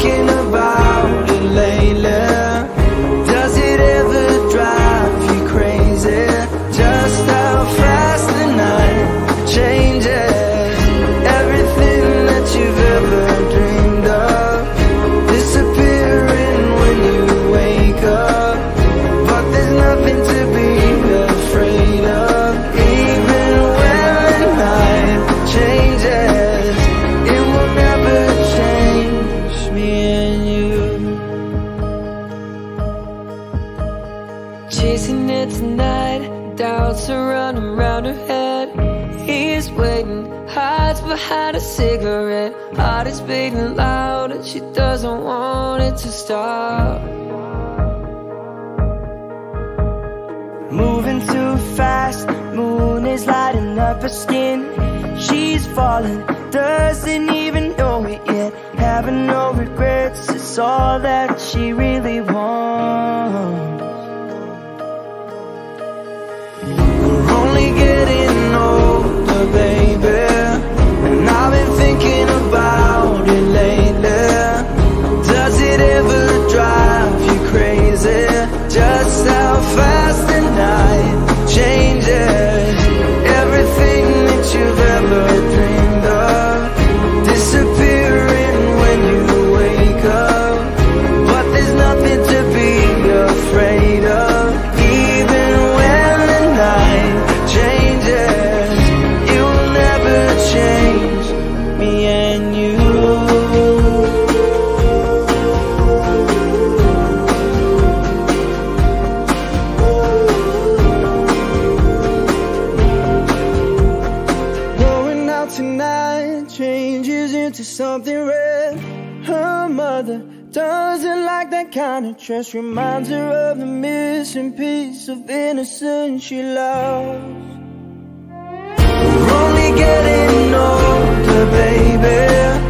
Thinking about it lately. Loud, and she doesn't want it to stop. Moving too fast, moon is lighting up her skin. She's falling, doesn't even know it yet. Having no regrets, it's all that she really wants. Into something red. Her mother doesn't like that kind of dress. Reminds her of the missing piece of innocence she lost. We're only getting older, baby.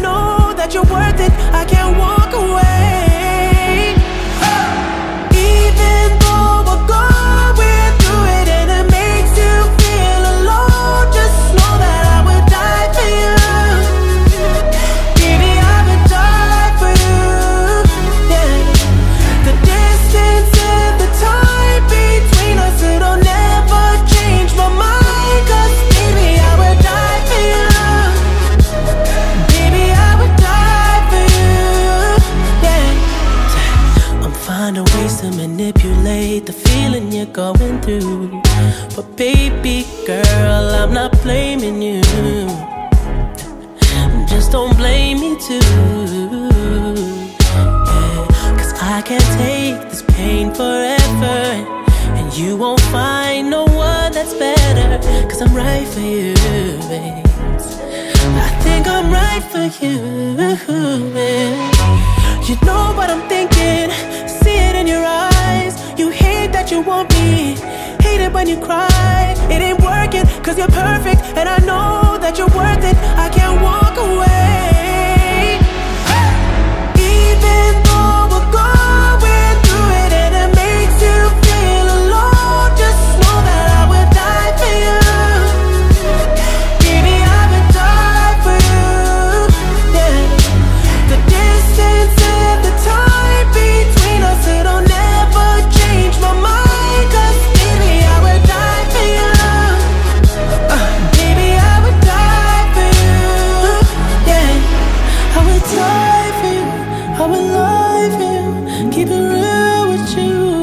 going through. But baby girl, I'm not blaming you. Just don't blame me too. Yeah, Cause I can't take this pain forever. And you won't find no one that's better. Cause I'm right for you, babe. I think I'm right for you. Yeah. You know what I'm thinking, see it in your eyes. You want me, hate it when you cry. It ain't working, cause you're perfect, and I drive you, keep it real with you.